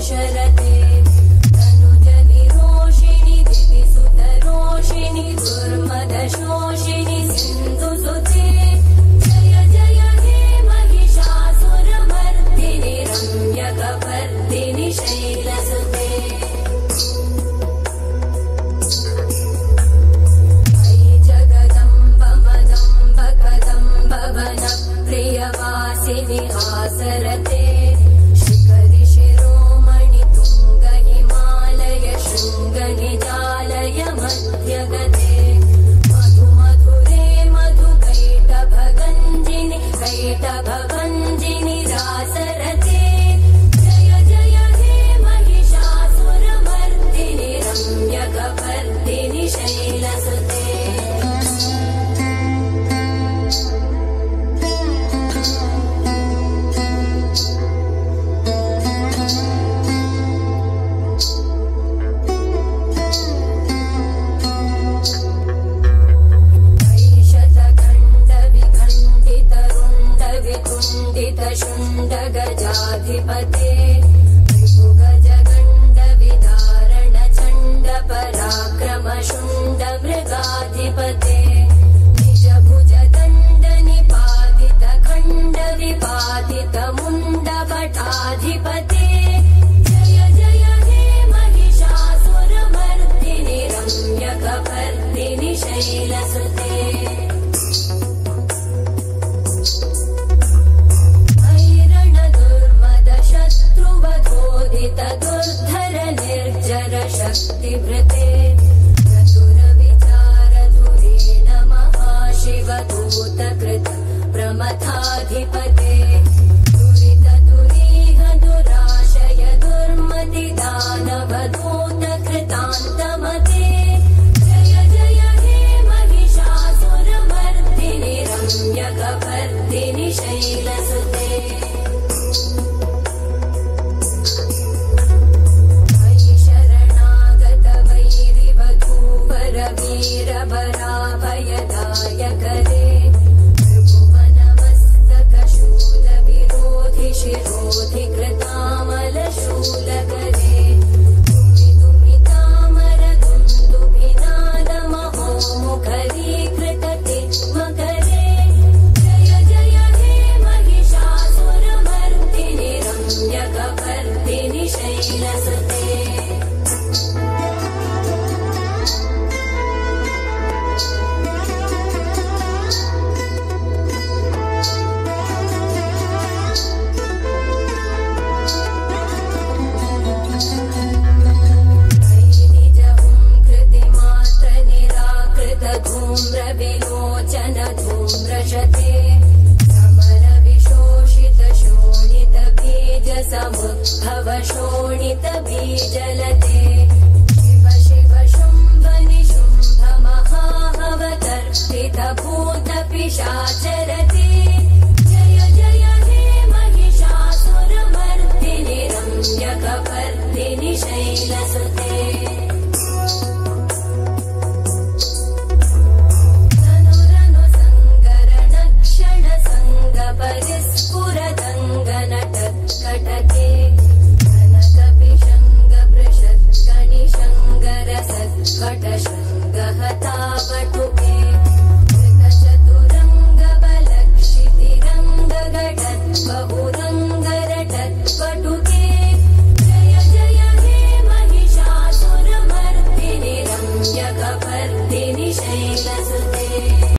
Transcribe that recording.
شرتي शुण्डगजाधिपते गजगण्डविदारण चण्ड पराक्रम शुण्ड मृगाधिपते निज भुज दण्ड निपातित खण्ड विपातित मुण्ड भटाधिपते जय जय हे महिषासुरमर्दिनि रम्यकपर्दिनि शैलसुते थाधिपते सुरितदुरीह दुराशय दुर्मति दान कृतान्तमते शय जय जशासुरवर्धिनि संज्ञकपर्धिनि शैलसु समुद्भवशोणितलति Kardashian.